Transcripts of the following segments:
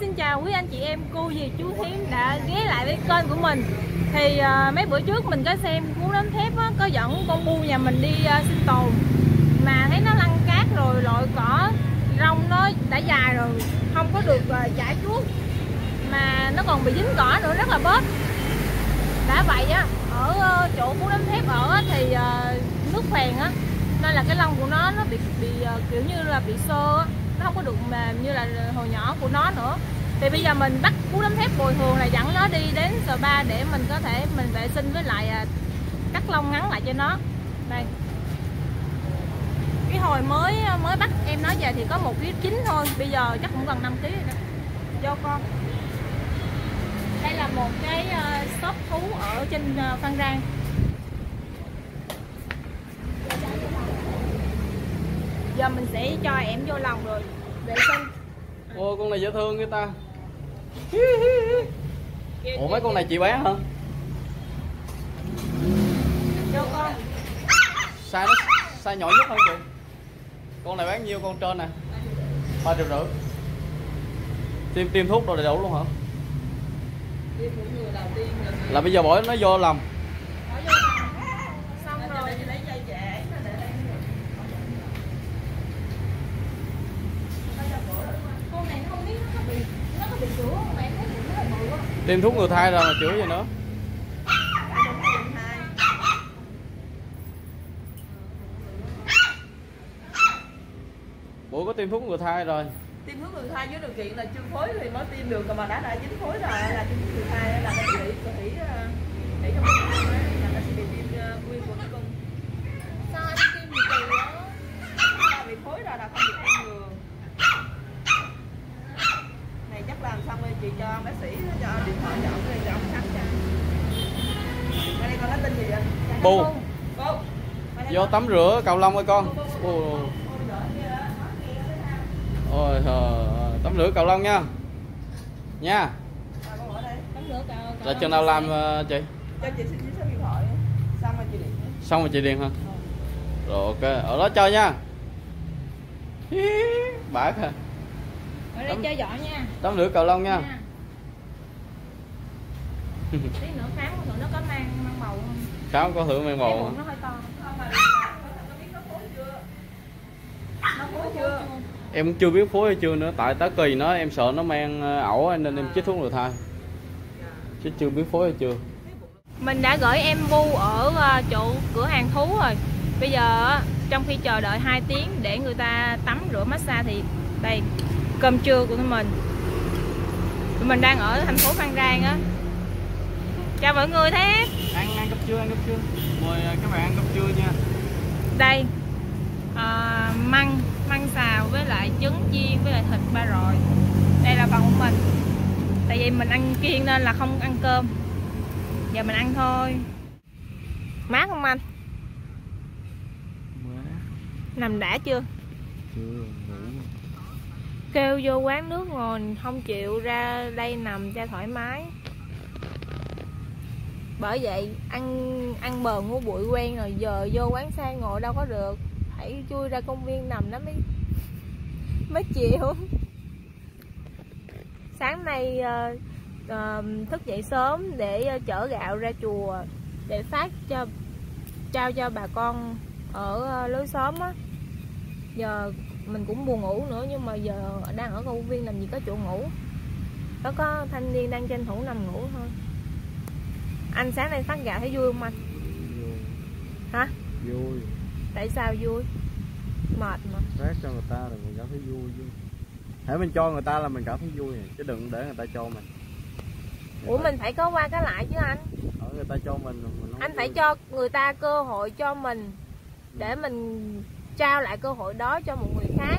xin chào quý anh chị em, cô dì chú thím đã ghé lại với kênh của mình. Thì uh, mấy bữa trước mình có xem cú đấm thép á, có dẫn con bu nhà mình đi à, uh, sinh tồn. Mà thấy nó lăn cát rồi, loại cỏ, rong nó đã dài rồi, không có được à, uh, chải chuốt Mà nó còn bị dính cỏ nữa, rất là bớt. Đã vậy á, ở uh, chỗ cú đấm thép ở á, thì uh, nước phèn á Nên là cái lông của nó nó bị, bị uh, kiểu như là bị sơ á nó không có được mềm như là hồi nhỏ của nó nữa. Thì bây giờ mình bắt cú đấm thép bồi thường là dẫn nó đi đến spa để mình có thể mình vệ sinh với lại à, cắt lông ngắn lại cho nó. Đây. Cái hồi mới à, mới bắt em nó về thì có một ký chín thôi, bây giờ chắc cũng gần 5 kg rồi đó. Cho con. Đây là một cái à, shop thú ở trên Phan Rang. Giờ mình sẽ cho em vô lòng rồi vệ sinh Ôi con này dễ thương người ta Ủa mấy con này chị bán hả? cho con Size nó size nhỏ nhất hả chị? Con này bán nhiêu con trên nè? ba triệu rưỡi Tiêm tiêm thuốc rồi đầy đủ luôn hả? Là bây giờ bỏ nó vô lòng bỏ vô lòng xong rồi con này nó không biết nó có bị nó có bị chữa không mẹ thấy nó là bự quá Tiêm thuốc ngừa thai rồi mà chữa gì nữa? Bữa có tiêm thuốc ngừa thai rồi. Tiêm thuốc ngừa thai với điều kiện là chưa phối thì mới tiêm được còn mà đã đã dính phối rồi là tiêm thuốc ngừa thai là nó bị bị để trong cái là nó sẽ bị tiêm ờ, nguyên của cái con sao anh tiêm bị từ đó là bị phối rồi là không được tiêm ngừa này chắc làm xong rồi chị cho bác sĩ cho điện thoại cho ông này cho ông khám cho đây đây con nó tên gì vậy Bu Vô tắm rửa cầu lông ơi con. Ồ. Ôi trời tắm rửa cầu lông nha. Nha. Tắm Là chừng nào làm ờ, chị? cho chị xin số điện thoại. Xong rồi chị điện. Xong rồi chị điền hả? Rồi ok, ở đó chơi nha. Bả kìa. Ở đây chơi giỏi nha. Tắm rửa cầu lông nha. Tí nữa khám nó có mang mang bầu không Khám có thử bầu bụng hả? Em chưa biết phối hay chưa nữa. Tại tá kỳ nó em sợ nó mang ờ, ẩu nên em chích thuốc ngừa thai Chứ chưa biết phối hay chưa. Mình đã gửi em bu ở ờ, chỗ cửa hàng thú rồi. Bây giờ trong khi chờ đợi 2 tiếng để người ta tắm rửa massage thì đây cơm trưa của tụi mình. Tụi mình đang ở thành phố Phan Rang á chào mọi người thép Ăn ăn cắp trưa, ăn cắp trưa. Mời ờ, các bạn ăn cắp trưa nha. Đây à, măng măng xào với lại trứng chiên với lại thịt ba rọi. Đây là phần của mình. Tại vì mình ăn kiêng nên là không ăn cơm. Giờ mình ăn thôi. Mát không anh? Nằm đã chưa? Chưa, ngủ. Kêu vô quán nước ngồi không chịu ra đây nằm cho thoải mái bởi vậy ăn ăn bờ ngủ bụi quen rồi giờ vô quán sang ngồi đâu có được. Phải chui ra công viên nằm đó mới mới chịu. Sáng nay uh, uh, thức dậy sớm để uh, chở gạo ra chùa để phát cho trao cho bà con ở uh, lối xóm á. Giờ mình cũng buồn ngủ nữa nhưng mà giờ đang ở công viên làm gì có chỗ ngủ. Đó có thanh niên đang tranh thủ nằm ngủ thôi anh sáng nay phát gạo thấy vui không anh? Hả? Vui. Tại sao vui? Mệt mà. Phát cho người ta là mình cảm thấy vui chứ. Hãy mình cho người ta là mình cảm thấy vui Chứ đừng để người ta cho mình. Ủa mình phải có qua cái lại chứ anh? Ở người ta cho mình mình anh phải vui. cho người ta cơ hội cho mình để mình trao lại cơ hội đó cho một người khác.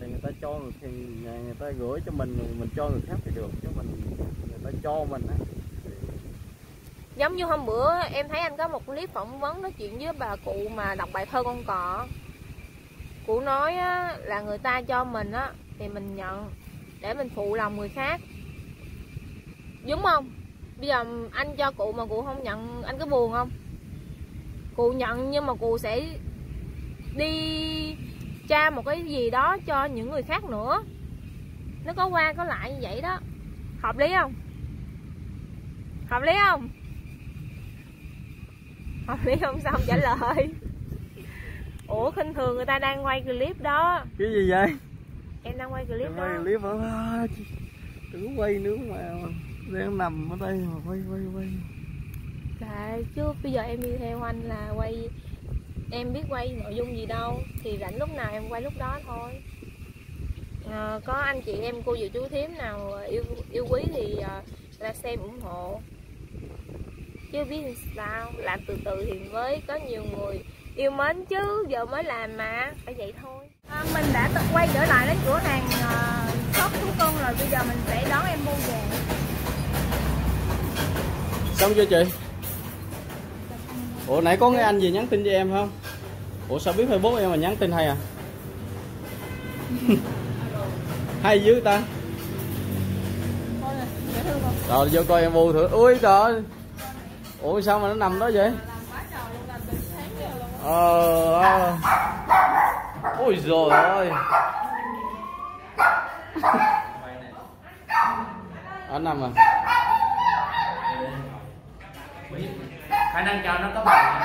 Thì người ta cho người thì người người ta gửi cho mình rồi mình cho người khác thì được chứ mình người ta cho mình á giống như hôm bữa em thấy anh có một clip phỏng vấn nói chuyện với bà cụ mà đọc bài thơ con cọ. Cụ nói á, là người ta cho mình á thì mình nhận để mình phụ lòng người khác. Đúng không? Bây giờ anh cho cụ mà cụ không nhận anh có buồn không? Cụ nhận nhưng mà cụ sẽ đi tra một cái gì đó cho những người khác nữa. Nó có qua có lại như vậy đó. Hợp lý không? Hợp lý không? Lý không sao không trả lời. Ủa khinh thường người ta đang quay clip đó. Cái gì vậy? Em đang quay clip Đừng đó. quay clip hả À, đừng có quay nữa mà đang nằm ở đây mà quay quay quay. Dạ chứ bây giờ em đi theo anh là quay Em biết quay nội dung gì đâu Thì rảnh lúc nào em quay lúc đó thôi. À, Có anh chị em cô dì chú thím nào yêu yêu quý thì à, là xem ủng hộ Chứ biết làm sao. Làm từ từ thì mới có nhiều người yêu mến chứ Giờ mới làm mà Phải vậy thôi. À, Mình đã tự quay trở lại đến cửa hàng uh, shop thú cưng rồi Bây giờ mình sẽ đón em mua về. Xong chưa chị? Ủa nãy có cái anh gì nhắn tin cho em không? Ủa sao biết facebook em mà nhắn tin hay à? Hay dữ ta. Rồi vô coi em bu thử. Ui trời ơi. Ủa sao mà nó nằm đó vậy? Ờ ờ. ôi rồi ơi. Anh nằm à? Khả năng cao nó có bầu hả?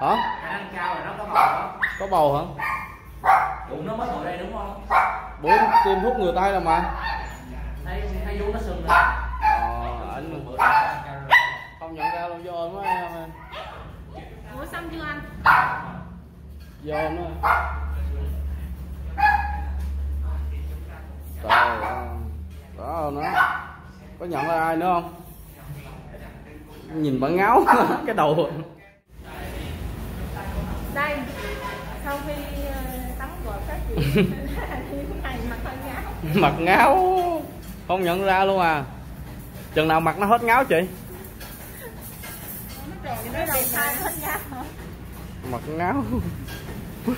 hả? Khả năng cao là nó có bầu đó có bầu hả? Bụng nó mới ngồi đây đúng không? Bố tiêm thuốc ngừa tay rồi mà. Thấy thấy vú nó sưng rồi ờ anh bữa đó khả năng cao rồi. không nhận ra luôn vô ôm á em ơi. Xong chưa anh? vô nó trời ơi đó nó có nhận ra ai nữa không? Nhìn bạn ngáo cái đầu. Đây sau khi ờ, tắm gội các chị này mặt hơi ngáo. Mặt ngáo không nhận ra luôn à. Chừng nào mặt nó hết ngáo chị? Thai hết ngáo? Mặt ngáo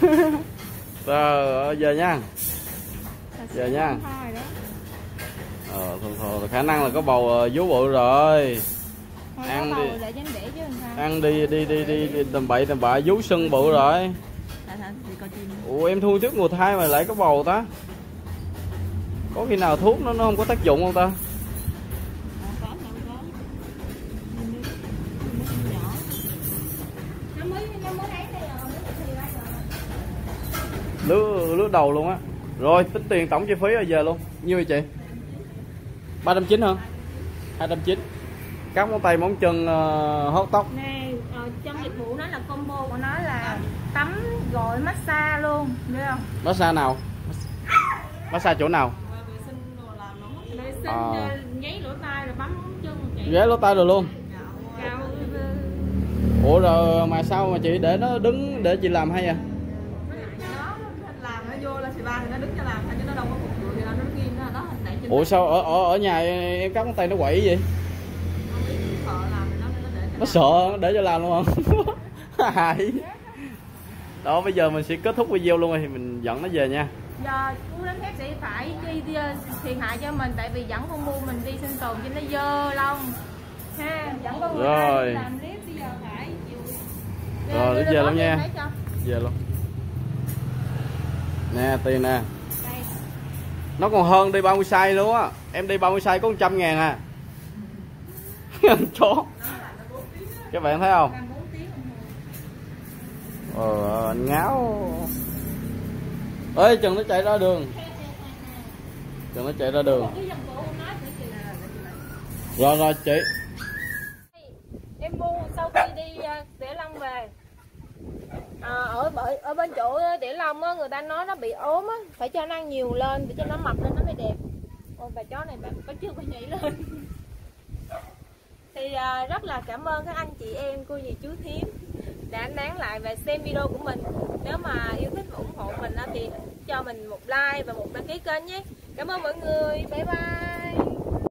rồi ơi, về nha. Giờ nha. Ờ thôi, thôi khả năng là có bầu ờ, vú bự rồi. Thôi Ăn đi. ăn đi đi đi đi, đi tầm bậy tầm bạ vú sưng bự rồi. Ủa em thu trước mùa thai mà lại có bầu ta? Có khi nào thuốc nó nó không có tác dụng không ta có đâu có Nhìn đi, nhìn nó cũng nhỏ nó mới nó mới ấy đây rồi mới thì ra rồi lứa lứa đầu luôn á. Rồi tính tiền tổng chi phí rồi về luôn. Nhiêu vậy chị? ba trăm chín hả? hai trăm chín. Cắt móng tay móng chân uh, hớt tóc. Nè ờ, trong dịch vụ nó là combo của nó là tắm gội massage luôn biết không? Massage nào? Massage chỗ nào? Vệ sinh đồ làm nó hết vệ sinh À. ờ, rồi bấm chân chị. Ghé lỗ tay rồi luôn. Cao ủa rồi mà sao mà chị để nó đứng để chị làm hay à ba thì nó đứng cho làm thôi chứ nó đâu có phục vụ gì đâu nó đứng im đó nó hình nãy trên ủa sao ở ở ở nhà em cắt tay nó quậy vậy? Nó sợ nó để cho làm luôn không? Hại đó bây giờ mình sẽ kết thúc video luôn rồi thì mình dẫn nó về nha. Giờ cú đánh thép sẽ phải đi, đi thiệt hại cho mình tại vì dẫn con bu mình đi sinh tồn cho nó dơ lông. Ha dẫn con người Rồi. làm clip bây giờ phải chịu. Rồi, bó luôn nha. về luôn nè tiền nè. Nó còn hơn đi 30 size luôn á. Em đi 30 size có 100 ngàn à. Chó. Các bạn thấy không? Ờ anh ngáo. Ơi chừng nó chạy ra đường. Chừng nó chạy ra đường. Rồi rồi, chị. Em mua sau khi đi à, để long về à, ở bởi ở bên chỗ ờ, tỉa long á người ta nói nó bị ốm á phải cho nó ăn nhiều lên để cho nó mập lên nó mới đẹp. Ôi bà chó này bà có chưa có nhảy lên. Thì à, rất là cảm ơn các anh chị em cô dì chú thím đã nán lại và xem video của mình. Nếu mà yêu thích và ủng hộ mình á thì cho mình một like và một đăng ký kênh nhé. Cảm ơn mọi người. Bye bye.